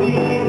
You.